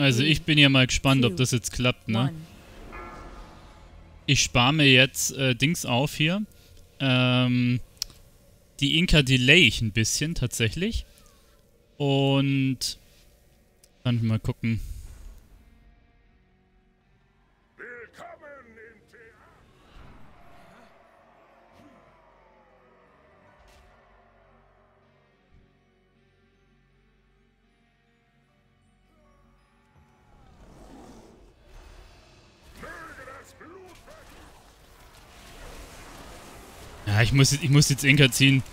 Also ich bin ja mal gespannt, ob das jetzt klappt, ne? Ich spare mir jetzt äh, Dings auf hier. Ähm, die Inka delay ich ein bisschen tatsächlich. Und dann mal gucken. Ich muss, ich muss jetzt Inka ziehen.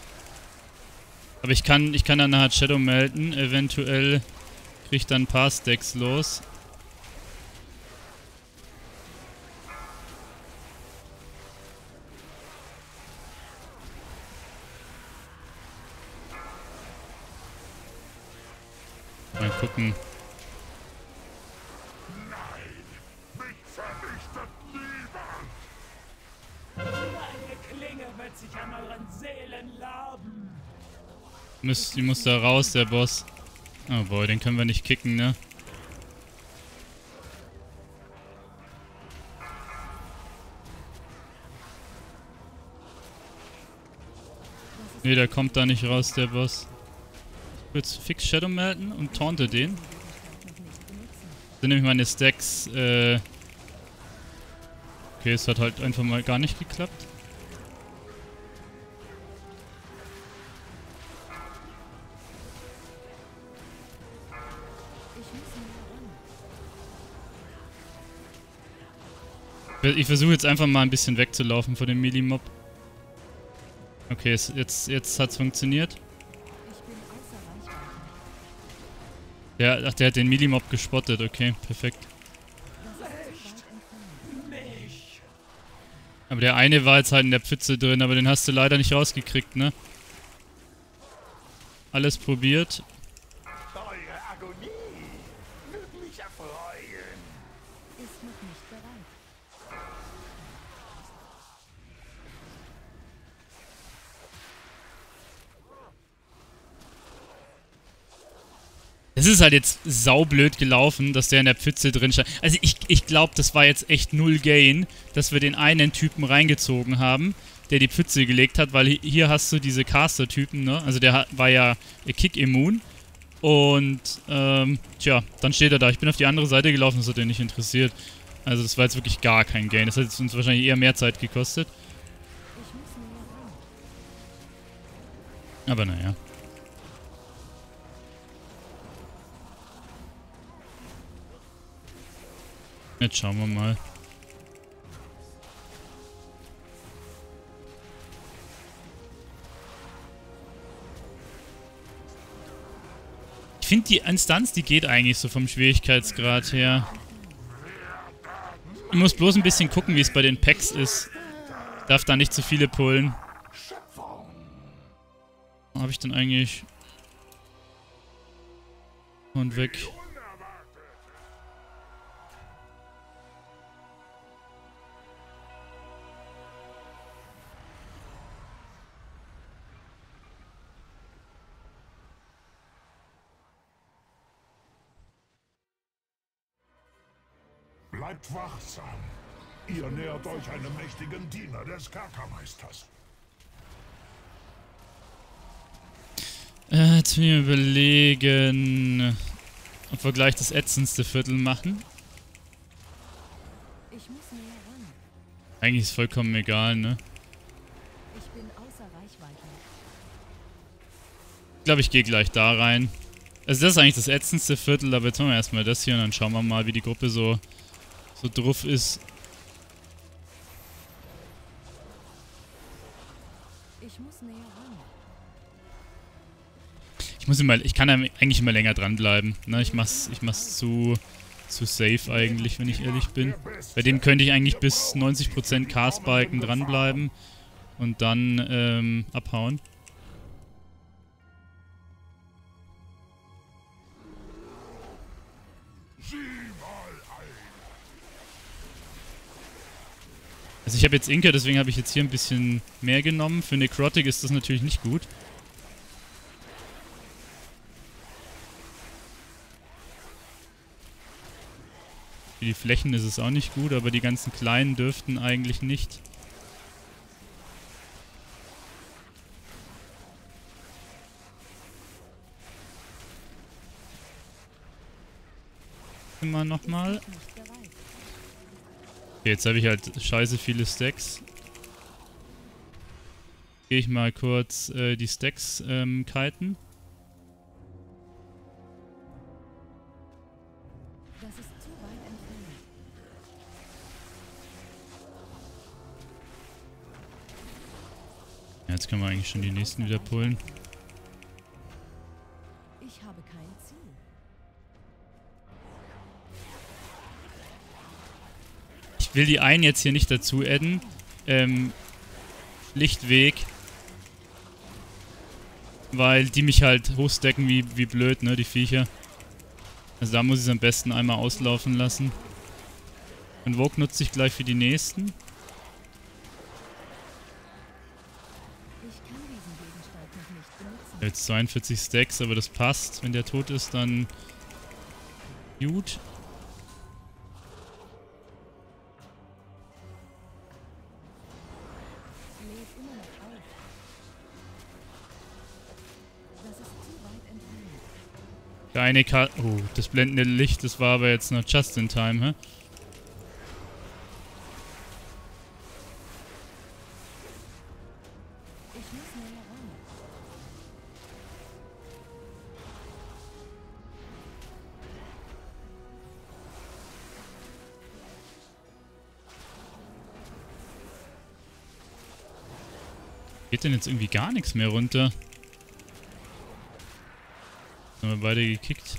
Aber ich kann, ich kann dann nachher Shadow melden. Eventuell kriege ich dann ein paar Stacks los. Muss, die muss da raus, der Boss. Oh boy, den können wir nicht kicken, ne? Ne, der kommt da nicht raus, der Boss. Ich will jetzt fix Shadow melden und taunte den. Das sind nämlich meine Stacks, äh... Okay, es hat halt einfach mal gar nicht geklappt. Ich versuche jetzt einfach mal ein bisschen wegzulaufen von dem Melee-Mob. Okay, es, jetzt, jetzt hat's funktioniert. Ja, ach, der hat den Melee-Mob gespottet. Okay, perfekt. Aber der eine war jetzt halt in der Pfütze drin, aber den hast du leider nicht rausgekriegt, ne? Alles probiert. Es ist halt jetzt saublöd gelaufen, dass der in der Pfütze drin stand. Also ich, ich glaube, das war jetzt echt null Gain, dass wir den einen Typen reingezogen haben, der die Pfütze gelegt hat, weil hier hast du diese Caster-Typen, ne? Also der war ja Kick-immun. Und, ähm, tja, dann steht er da. Ich bin auf die andere Seite gelaufen, das hat den nicht interessiert. Also das war jetzt wirklich gar kein Gain. Das hat uns wahrscheinlich eher mehr Zeit gekostet. Aber naja. Jetzt schauen wir mal. Ich finde die Instanz, die geht eigentlich so vom Schwierigkeitsgrad her. Ich muss bloß ein bisschen gucken, wie es bei den Packs ist. Darf da nicht zu viele pullen. Habe ich denn eigentlich... Und weg. Bleibt wachsam. Ihr nähert euch einem mächtigen Diener des Kerkermeisters. Äh, jetzt mir überlegen, ob wir gleich das ätzendste Viertel machen. Eigentlich ist es vollkommen egal, ne? Ich glaube, ich gehe gleich da rein. Also das ist eigentlich das ätzendste Viertel, aber jetzt machen wir erstmal das hier und dann schauen wir mal, wie die Gruppe so so drauf ist. Ich muss näher ran. Ich muss immer, ich kann eigentlich immer länger dranbleiben. Ne? Ich mach's, ich mach's zu, zu safe eigentlich, wenn ich ehrlich bin. Bei dem könnte ich eigentlich bis 90% Castbalken dranbleiben und dann ähm, abhauen. Also ich habe jetzt Inka, deswegen habe ich jetzt hier ein bisschen mehr genommen. Für Necrotic ist das natürlich nicht gut. Für die Flächen ist es auch nicht gut, aber die ganzen kleinen dürften eigentlich nicht. Immer nochmal. Okay, jetzt habe ich halt scheiße viele Stacks. Gehe ich mal kurz äh, die Stacks ähm, kiten. Jetzt können wir eigentlich schon die nächsten wieder pullen. Will die einen jetzt hier nicht dazu adden. Ähm, Lichtweg. Weil die mich halt hochstecken wie, wie blöd, ne, die Viecher. Also da muss ich es am besten einmal auslaufen lassen. Und Vogue nutze ich gleich für die nächsten. Jetzt 42 Stacks, aber das passt. Wenn der tot ist, dann gut. Eine Karte. Oh, das blendende Licht, das war aber jetzt noch just in time, hä? Geht denn jetzt irgendwie gar nichts mehr runter? Haben wir beide gekickt.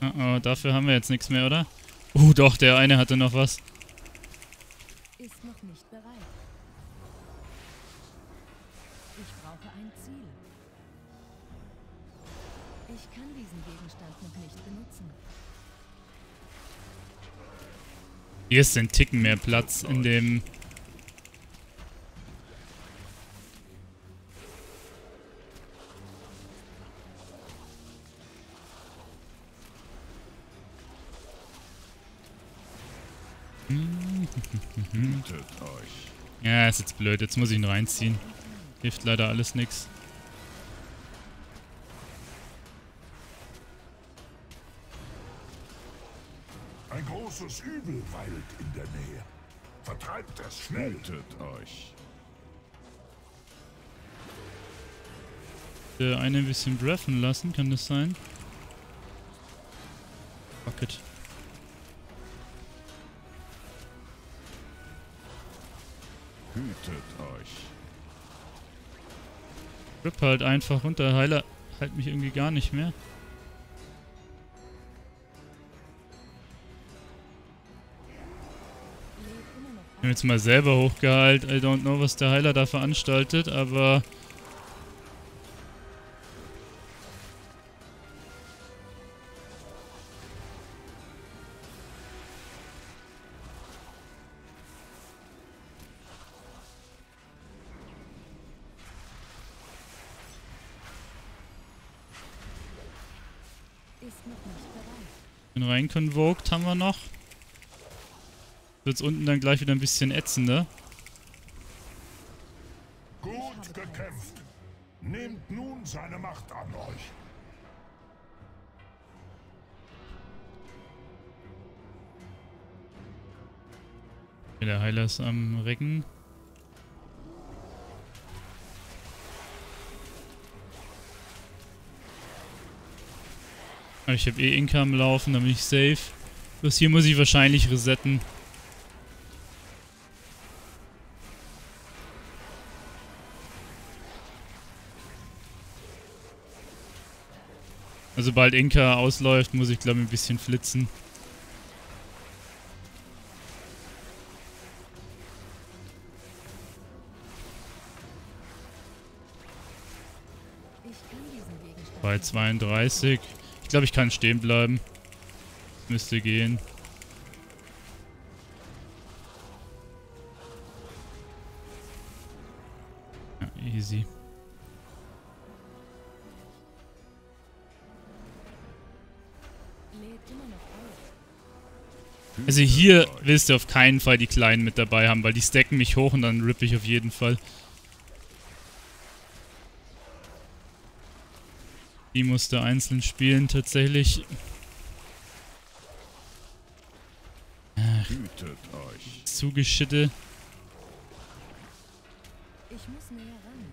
Oh, oh, dafür haben wir jetzt nichts mehr, oder? Uh, doch, der eine hatte noch was. Ist noch nicht bereit. Ich brauche ein Ziel. Ich kann diesen Gegenstand noch nicht benutzen. Hier ist ein Ticken mehr Platz in dem Ja, ist jetzt blöd. Jetzt muss ich ihn reinziehen. Hilft leider alles nichts. Ein großes Übel weilt in der Nähe. Vertreibt es schnell. Hütet euch. Der eine ein bisschen breathen lassen, kann das sein? Fuck it. Hütet euch. Rip halt einfach runter. Heiler halt mich irgendwie gar nicht mehr. Ich habe jetzt mal selber hochgeheilt. I don't know, was der Heiler da veranstaltet, aber Bin reinconvoked haben wir noch. Wird's unten dann gleich wieder ein bisschen ätzender. Gut gekämpft. Nehmt nun seine Macht an euch. Der Heiler ist am Recken. Ich habe eh Inka am Laufen, dann bin ich safe. Bloß hier muss ich wahrscheinlich resetten. Also sobald Inka ausläuft, muss ich glaube ich ein bisschen flitzen. Bei 32 ich glaube, ich kann stehen bleiben. Müsste gehen. Ja, easy. Also hier willst du auf keinen Fall die Kleinen mit dabei haben, weil die stacken mich hoch und dann rippe ich auf jeden Fall. Die musste einzeln spielen tatsächlich. Hütet euch. Zugeschitte. Ich muss näher ran.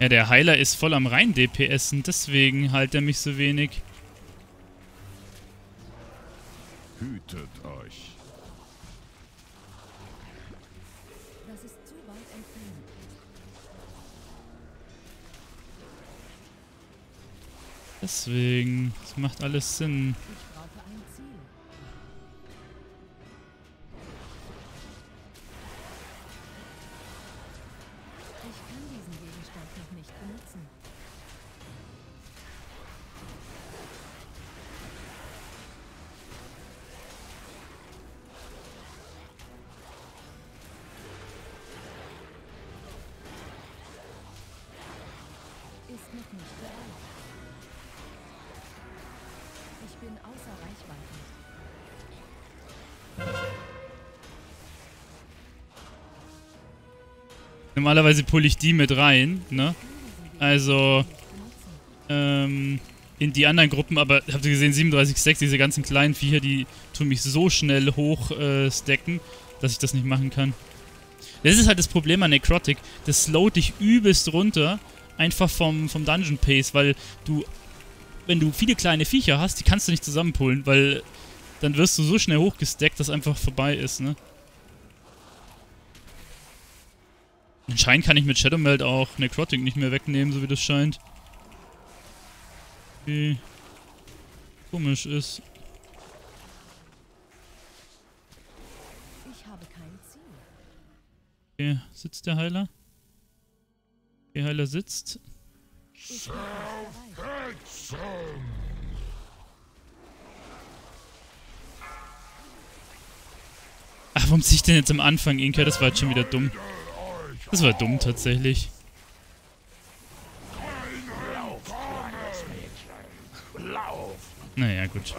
Ja, der Heiler ist voll am rein DPSen, deswegen heilt er mich so wenig. Hütet euch. Das ist zu weit entfernt. Deswegen, das macht alles Sinn. Normalerweise pulle ich die mit rein, ne? Also, ähm, in die anderen Gruppen, aber habt ihr gesehen, 37,6, diese ganzen kleinen Viecher, die tun mich so schnell hoch äh, stacken, dass ich das nicht machen kann. Das ist halt das Problem an Necrotic. Das slowt dich übelst runter, einfach vom, vom Dungeon Pace, weil du, wenn du viele kleine Viecher hast, die kannst du nicht zusammenpullen, weil dann wirst du so schnell hochgestackt, dass einfach vorbei ist, ne? Anscheinend kann ich mit Shadowmeld auch Necrotic nicht mehr wegnehmen, so wie das scheint. Wie komisch ist. Ich habe kein Ziel. Okay, sitzt der Heiler? Der Heiler sitzt. Ach, warum ziehe ich denn jetzt am Anfang Inka? Das war jetzt schon wieder dumm. Das war dumm tatsächlich. Naja, gut.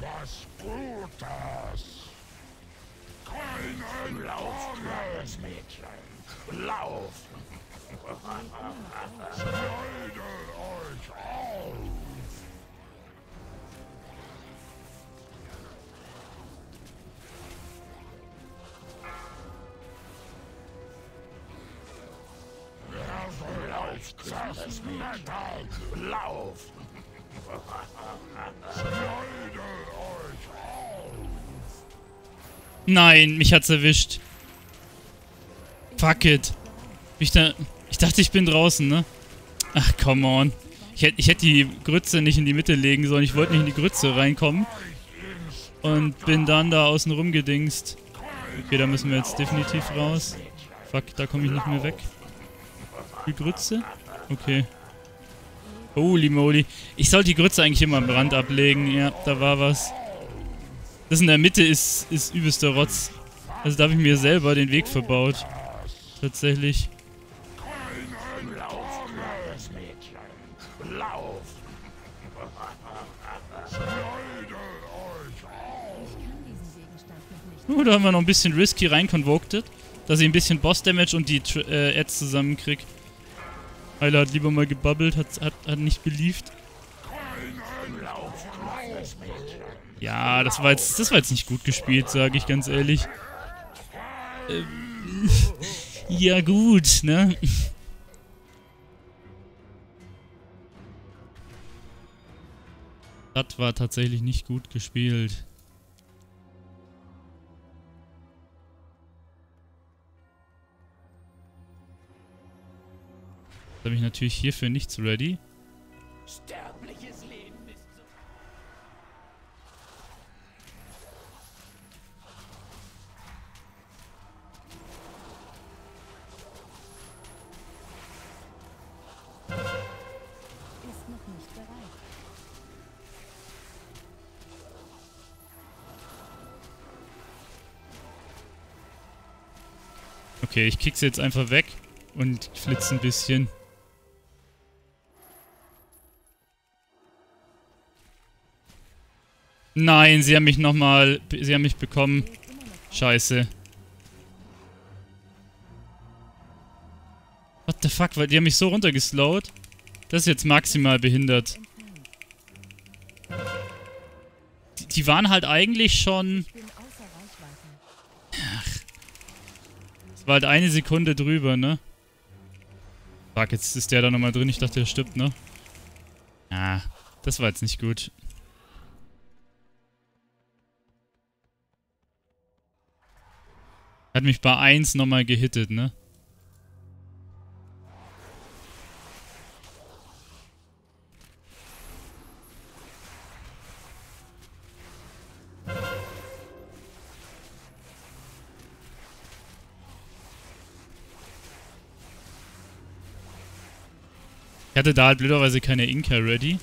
Was Gutes. Keinen Lauf, kleines Mädchen. Lauf. Das Metall. Lauf. Schneide euch auf. Nein, mich hat's erwischt. Fuck it. Ich, da, ich dachte, ich bin draußen, ne? Ach, come on. Ich hätte ich hätt die Grütze nicht in die Mitte legen sollen. Ich wollte nicht in die Grütze reinkommen. Und bin dann da außen rumgedingst. Okay, da müssen wir jetzt definitiv raus. Fuck, da komme ich nicht mehr weg. Die Grütze? Okay. Holy moly. Ich sollte die Grütze eigentlich immer am Rand ablegen. Ja, da war was. Das in der Mitte ist, ist übelster Rotz. Also da habe ich mir selber den Weg verbaut. Tatsächlich. Oh, da haben wir noch ein bisschen risky reinconvoktet. Dass ich ein bisschen Boss-Damage und die äh, Ads zusammenkrieg. Heiler hat lieber mal gebabbelt, hat, hat, hat nicht Mädchen. Ja, das war jetzt, das war jetzt nicht gut gespielt, sage ich ganz ehrlich. Ähm, ja gut, ne? Das war tatsächlich nicht gut gespielt. Jetzt habe ich natürlich hierfür nichts ready. Sterbliches Leben ist so. Ist noch nicht bereit. Okay, ich kick's jetzt einfach weg und flitze ein bisschen. Nein, sie haben mich nochmal... Sie haben mich bekommen. Scheiße. What the fuck? Weil die haben mich so runtergeslowt. Das ist jetzt maximal behindert. Die, die waren halt eigentlich schon... Reichweite. Es war halt eine Sekunde drüber, ne? Fuck, jetzt ist der da nochmal drin. Ich dachte, der stirbt, ne? Ah, das war jetzt nicht gut. Hat mich bei 1 nochmal gehittet, ne? Ich hatte da halt blöderweise keine Inka ready.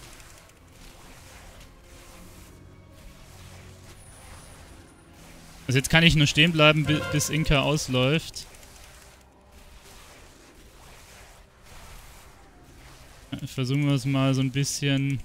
Also jetzt kann ich nur stehen bleiben, bi- bis Inka ausläuft. Versuchen wir es mal so ein bisschen...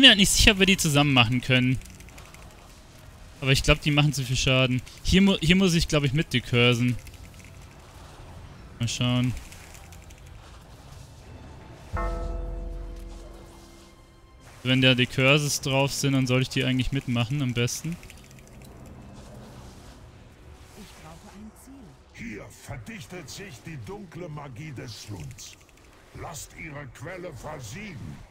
bin mir nicht sicher, ob wir die zusammen machen können. Aber ich glaube, die machen zu viel Schaden. Hier, mu hier muss ich, glaube ich, mit decursen. Mal schauen. Wenn da die Curses drauf sind, dann soll ich die eigentlich mitmachen, am besten. Ich brauche ein Ziel. Hier verdichtet sich die dunkle Magie des Schlunds. Lasst ihre Quelle versiegen.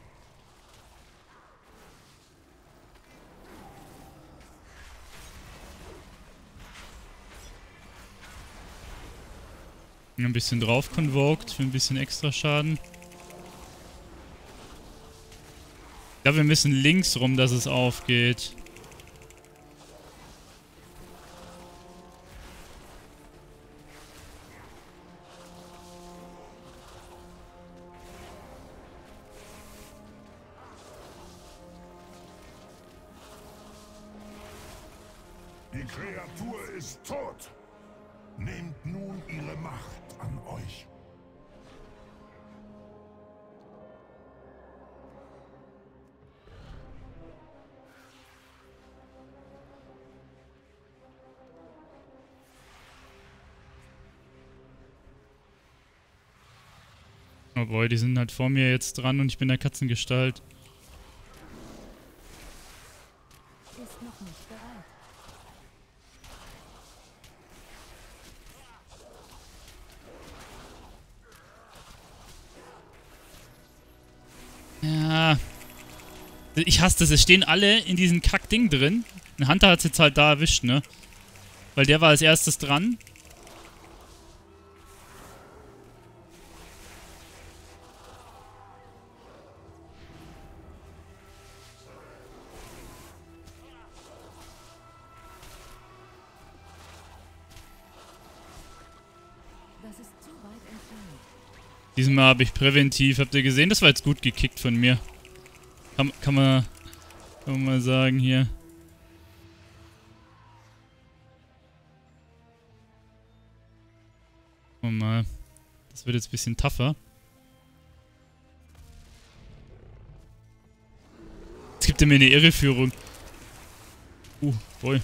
Ein bisschen drauf convoked für ein bisschen extra Schaden. Ich glaube, wir müssen links rum, dass es aufgeht. Die Kreatur ist tot. Nehmt nun ihre Macht Oh boy, die sind halt vor mir jetzt dran und ich bin der Katzengestalt. Ja. Ich hasse das. Es stehen alle in diesem Kackding drin. Ein Hunter hat es jetzt halt da erwischt, ne? Weil der war als erstes dran. Diesmal habe ich präventiv, habt ihr gesehen? Das war jetzt gut gekickt von mir. Kann, kann, man, kann man mal sagen hier. Gucken wir mal. Das wird jetzt ein bisschen tougher. Es gibt ja mir eine Irreführung. Uh, voll.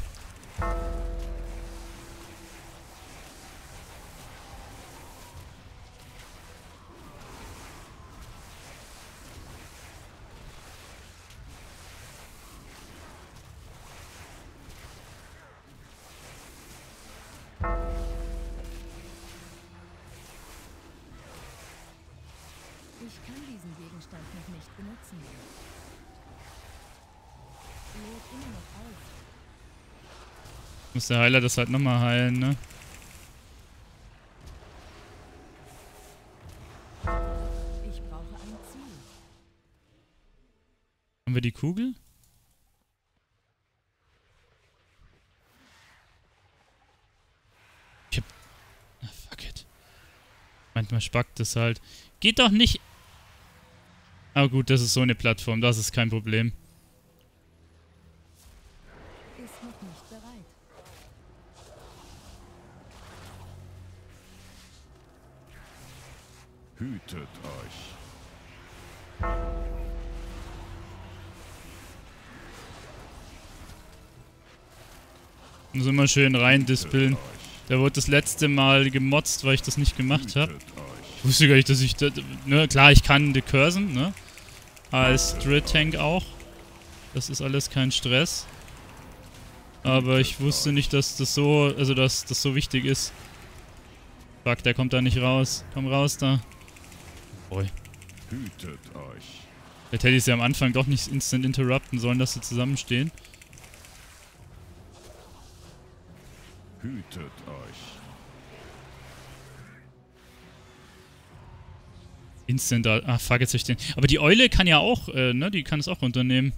Muss der Heiler das halt nochmal heilen, ne? Ich brauche ein Ziel. Haben Haben wir die Kugel? Ich hab... Ah, fuck it. Manchmal spackt es halt. Geht doch nicht... Aber gut, das ist so eine Plattform, das ist kein Problem. Hütet euch. Muss immer schön rein dispeln. Der wurde das letzte Mal gemotzt, weil ich das nicht gemacht habe. Ich wusste gar nicht, dass ich... Da, ne, klar, ich kann decursen, ne? Als Drill-Tank auch. Das ist alles kein Stress. Aber ich wusste nicht, dass das so... Also, dass das so wichtig ist. Fuck, der kommt da nicht raus. Komm raus da. Oi. Hütet euch. Vielleicht hätte ich sie am Anfang doch nicht instant interrupten sollen, dass sie zusammenstehen. Hütet euch. Instant, ah fuck, jetzt ich den. Aber die Eule kann ja auch, äh, ne, die kann es auch runternehmen.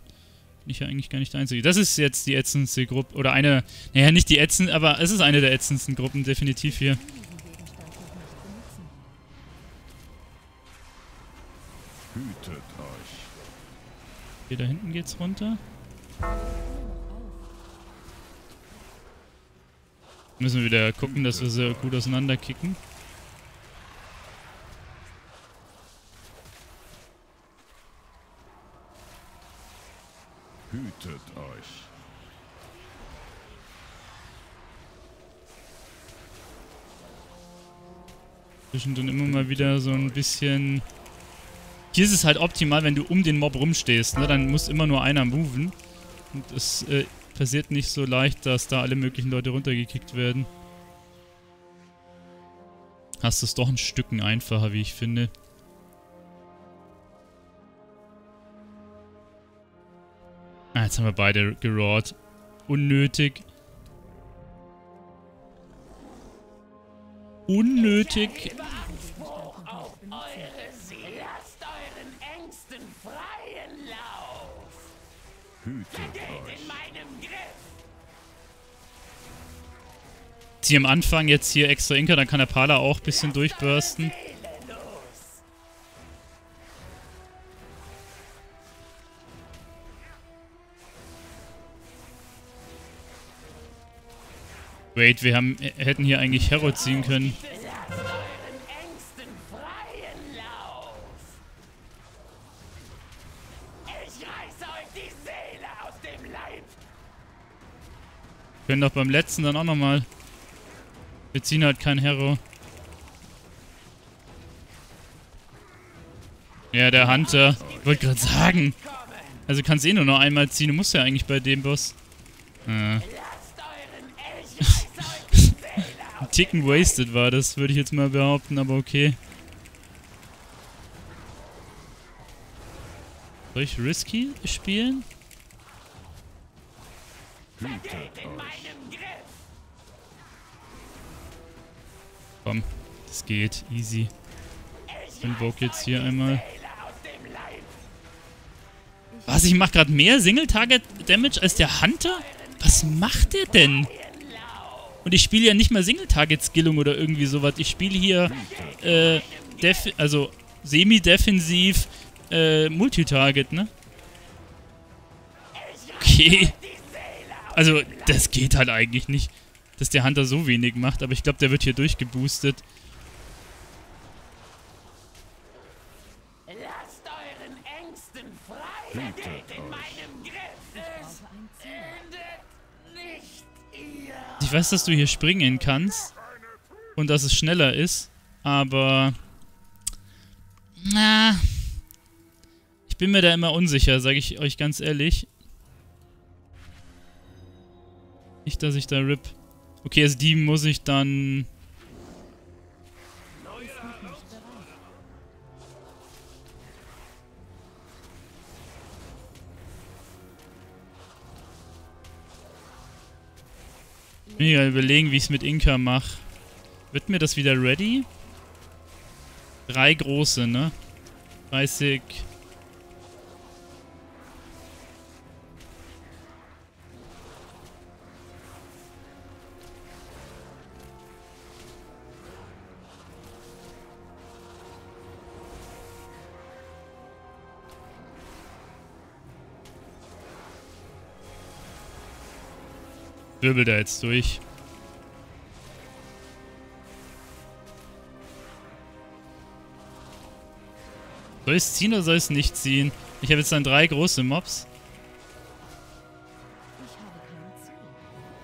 Bin ich ja eigentlich gar nicht der Einzige. Das ist jetzt die ätzendste Gruppe, oder eine, naja, nicht die ätzend, aber es ist eine der ätzendsten Gruppen, definitiv hier. Da hinten geht's runter. Müssen wir wieder gucken, dass wir sie gut auseinanderkicken. Hütet euch. Zwischendrin immer mal wieder so ein bisschen... Hier ist es halt optimal, wenn du um den Mob rumstehst, ne? Dann muss immer nur einer moven. Und es äh, passiert nicht so leicht, dass da alle möglichen Leute runtergekickt werden. Hast es doch ein Stücken einfacher, wie ich finde. Ah, jetzt haben wir beide gerohrt. Unnötig. Unnötig. Hütet euch. Sie am Anfang jetzt hier extra Inka, dann kann der Pala auch ein bisschen durchbursten. Los. Wait, wir haben, hätten hier eigentlich Hero ziehen können. Können doch beim letzten dann auch nochmal. Wir ziehen halt kein Hero. Ja, der Hunter. Ich wollte gerade sagen. Also kannst eh nur noch einmal ziehen. Du musst ja eigentlich bei dem Boss. Äh, die Seele ein Ticken wasted war das, würde ich jetzt mal behaupten, aber okay. Soll ich Risky spielen? Hütet in meinem Griff. Komm, das geht. Easy. Ich invoke jetzt hier einmal. Was, ich mach gerade mehr Single-Target-Damage als der Hunter? Was macht der denn? Und ich spiele ja nicht mal Single-Target-Skillung oder irgendwie sowas. Ich spiele hier, äh, def also semi-defensiv, äh, Multitarget, ne? Okay. Also, das geht halt eigentlich nicht, dass der Hunter so wenig macht, aber ich glaube, der wird hier durchgeboostet. Lasst euren Ängsten frei. Hütet in meinem Griff. Es endet nicht ihr. Ich weiß, dass du hier springen kannst und dass es schneller ist, aber na, ich bin mir da immer unsicher, sage ich euch ganz ehrlich. Nicht, dass ich da rip. Okay, also die muss ich dann. Mir ja überlegen, wie ich es mit Inka mache. Wird mir das wieder ready? Drei große, ne? 30. Wirbel da jetzt durch. Soll ich es ziehen oder soll ich es nicht ziehen? Ich habe jetzt dann drei große Mobs.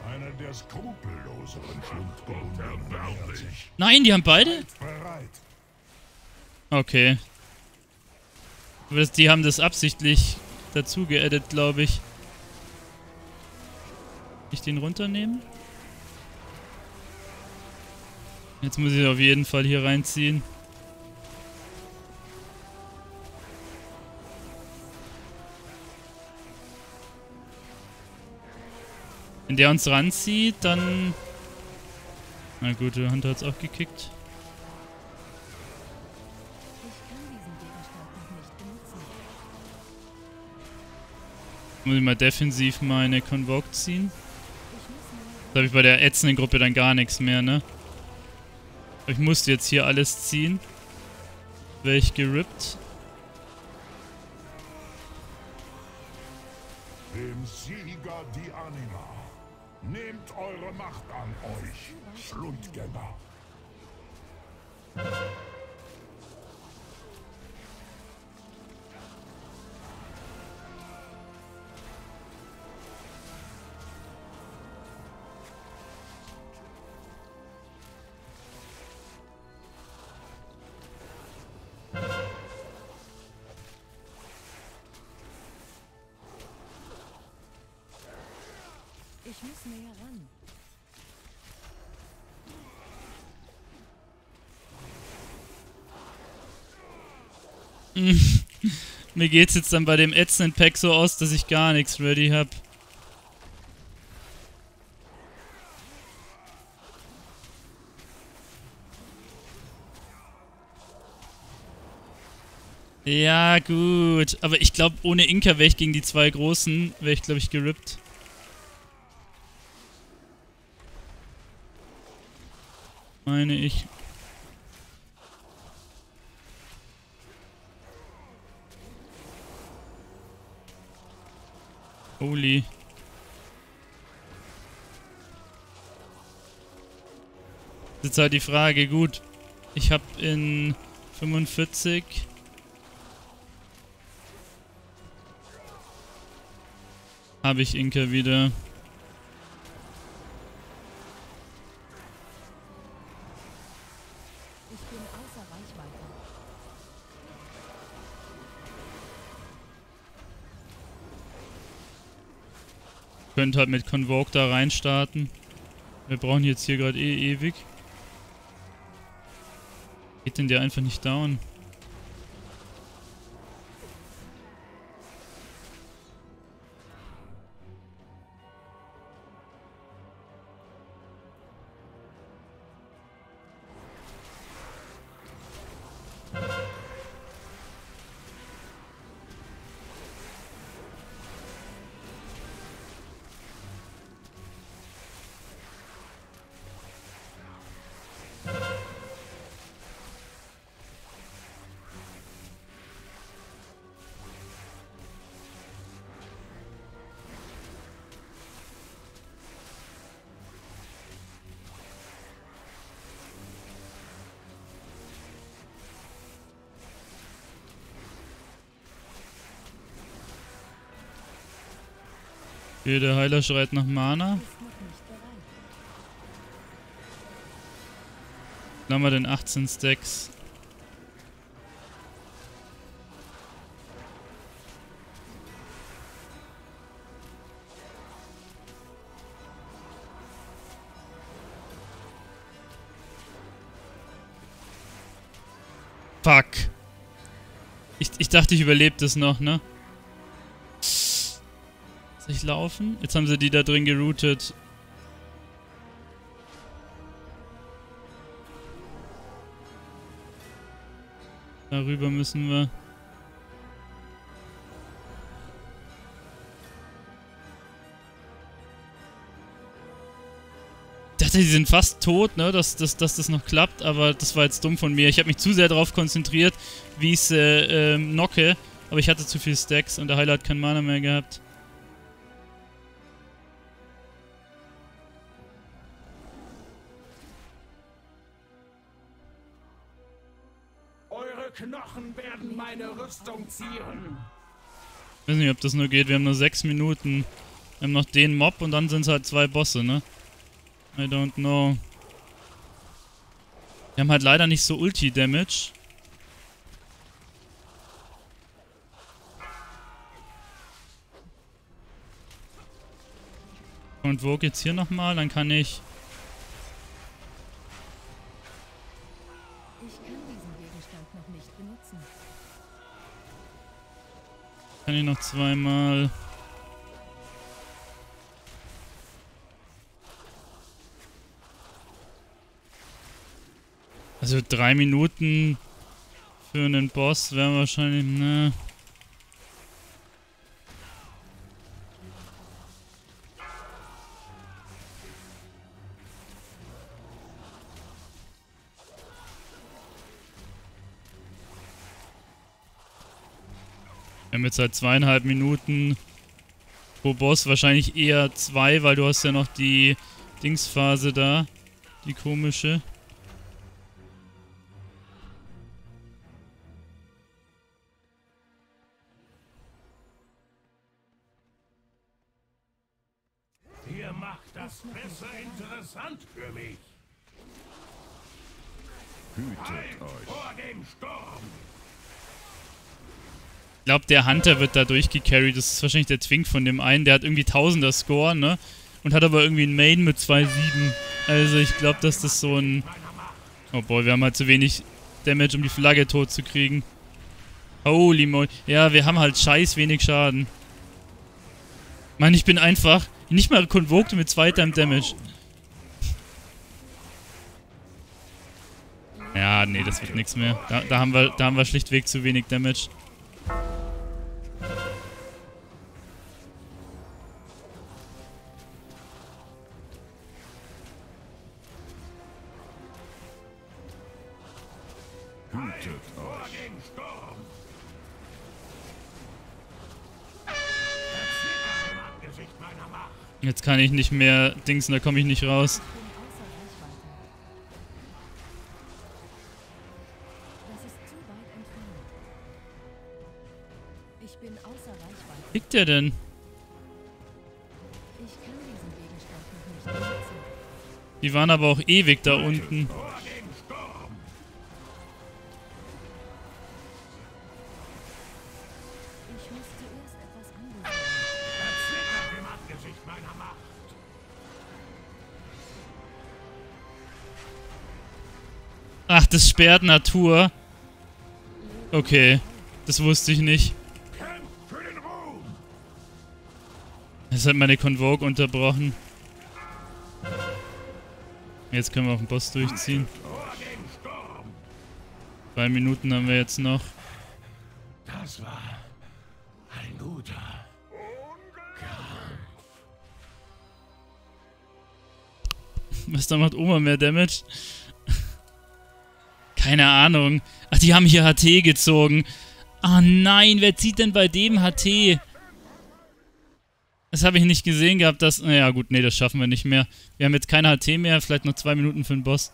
Einer der skrupelloseren. Nein, die haben beide? Okay. Die haben das absichtlich dazu geedit, glaube ich. Ich den runternehmen? Jetzt muss ich auf jeden Fall hier reinziehen. Wenn der uns ranzieht, dann... Na gut, der Hunter hat's auch gekickt. Muss ich mal defensiv meine Convoke ziehen. Da habe ich bei der ätzenden Gruppe dann gar nichts mehr, ne? Ich musste jetzt hier alles ziehen. Wäre ich gerippt. Dem Sieger die Anima. Nehmt eure Macht an euch, Schlundgänger. Ich muss näher ran. Mir geht's jetzt dann bei dem ätzenden Pack so aus, dass ich gar nichts ready hab. Ja, gut. Aber ich glaube, ohne Inka wäre ich gegen die zwei Großen, wäre ich, glaube ich, gerippt. Meine ich. Holy. Jetzt halt die Frage, gut. Ich habe in 45 habe ich Inka wieder. Könnt halt mit Convoke da reinstarten. Wir brauchen jetzt hier gerade eh ewig. Geht denn der einfach nicht down? Okay, der Heiler schreit nach Mana. Dann haben wir den 18 Stacks. Fuck. Ich, ich dachte, ich überlebe das noch, ne? Soll ich laufen? Jetzt haben sie die da drin geroutet. Darüber müssen wir. Ich dachte, die sind fast tot, ne, dass, dass, dass das noch klappt, aber das war jetzt dumm von mir. Ich habe mich zu sehr darauf konzentriert, wie ich es äh, ähm, knocke, aber ich hatte zu viel Stacks und der Heiler hat kein Mana mehr gehabt. Meine Rüstung zieren. Ich weiß nicht, ob das nur geht. Wir haben nur sechs Minuten. Wir haben noch den Mob und dann sind es halt zwei Bosse, ne? I don't know. Wir haben halt leider nicht so Ulti-Damage. Und wo geht's hier nochmal? Dann kann. Ich Kann ich noch zweimal... Also drei Minuten für einen Boss wäre wahrscheinlich, ne. Jetzt seit zweieinhalb Minuten pro Boss wahrscheinlich eher zwei, weil du hast ja noch die Dingsphase da. Die komische. Ihr macht das besser interessant für mich. Hütet euch. Vor dem Sturm. Ich glaube, der Hunter wird da durchgecarried. Das ist wahrscheinlich der Twink von dem einen. Der hat irgendwie Tausender Score, ne? Und hat aber irgendwie einen Main mit 2,7. Also ich glaube, dass das so ein... Oh boy, wir haben halt zu wenig Damage, um die Flagge tot zu kriegen. Holy moly. Ja, wir haben halt scheiß wenig Schaden. Mann, ich bin einfach nicht mal convoked mit 2 Time Damage. Ja, nee, das wird nichts mehr. Da, da, haben wir, da haben wir schlichtweg zu wenig Damage. Kann ich nicht mehr dingsen, da komme ich nicht raus. Ich bin außer Reichweite. Das ist zu weit entfernt. Ich bin außer Reichweite. Liegt der denn? Die waren aber auch ewig da unten. Das sperrt Natur. Okay, das wusste ich nicht. Das hat meine Convoke unterbrochen. Jetzt können wir auf den Boss durchziehen. Zwei Minuten haben wir jetzt noch. Das war ein guter. Was da macht Oma mehr Damage? Keine Ahnung. Ach, die haben hier HT gezogen. Ah nein, wer zieht denn bei dem HT? Das habe ich nicht gesehen gehabt, dass... Naja gut, nee, das schaffen wir nicht mehr. Wir haben jetzt keine HT mehr, vielleicht noch zwei Minuten für den Boss.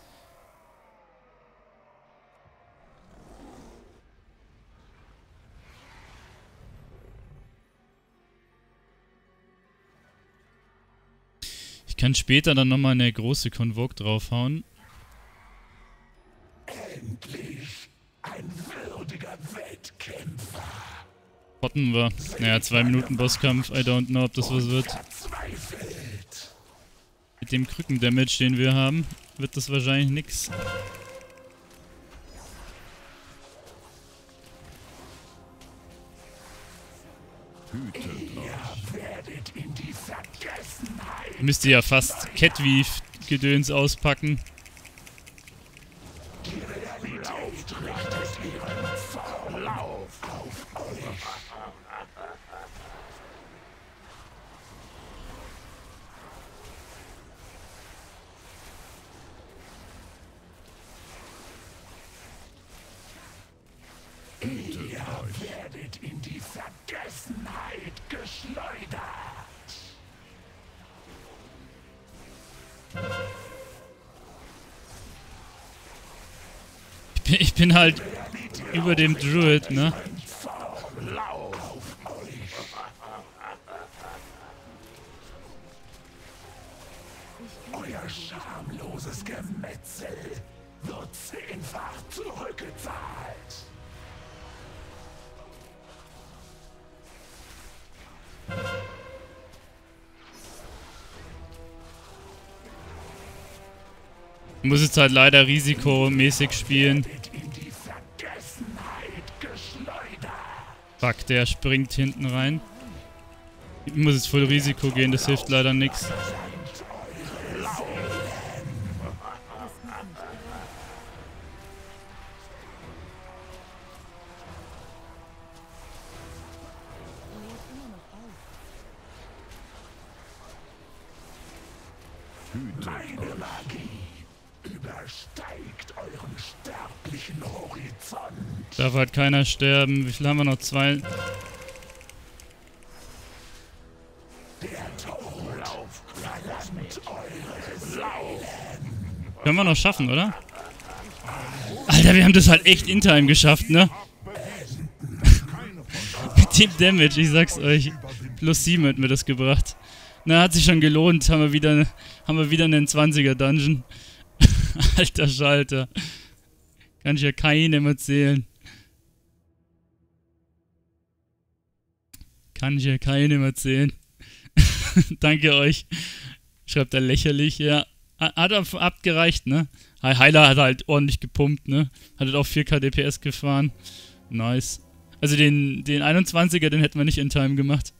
Ich kann später dann nochmal eine große Convoke draufhauen. Endlich ein würdiger Wettkämpfer. Potten wir. Naja, zwei Minuten Bosskampf. I don't know, ob das was wird. Mit dem Krücken-Damage, den wir haben, wird das wahrscheinlich nix. Müsste ja fast Catweave-Gedöns auspacken. Ich bin, halt über dem Druid, ne? Euer schamloses Gemetzel wird zehnfach zurückgezahlt. Ich muss jetzt halt leider risikomäßig spielen. Fuck, der springt hinten rein. Ich muss jetzt voll Risiko gehen, das hilft leider nichts. Halt keiner sterben. Wie viel haben wir noch? Zwei. Können wir noch schaffen, oder? Alter, wir haben das halt echt in Time geschafft, ne? Mit dem Damage, ich sag's euch. Plus 7 hat mir das gebracht. Na, hat sich schon gelohnt. Haben wir wieder, haben wir wieder einen 20er Dungeon. Alter Schalter. Kann ich ja keinem erzählen. Kann ich ja keinem erzählen. Danke euch. Schreibt er lächerlich, ja. Ha- Hat er abgereicht, ne? He- Heiler hat halt ordentlich gepumpt, ne? Hat halt auch 4k DPS gefahren. Nice. Also den, den 21er, den hätten wir nicht in Time gemacht.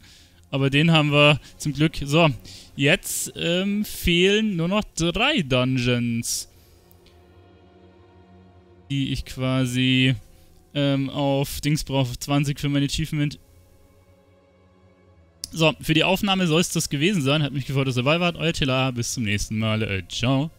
Aber den haben wir zum Glück. So, jetzt ähm, fehlen nur noch drei Dungeons. Die ich quasi ähm, auf Dings brauche. 20 für mein Achievement. So, für die Aufnahme soll es das gewesen sein. Hat mich gefreut, dass ihr dabei wart. Euer Tela. Bis zum nächsten Mal. Äh, ciao.